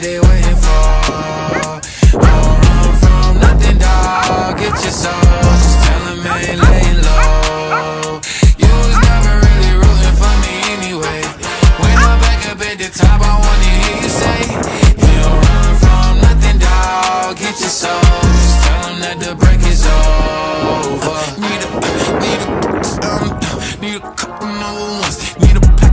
they waiting for. Don't run from nothing, dog. Get your soul. Just tell them ain't laying low. You was never really rooting for me anyway. When I'm back up at the top, I wanna hear you say, You don't run from nothing, dog. Get your soul. Just tell them that the break is over. Need a, need a, um, need a couple number ones. Need a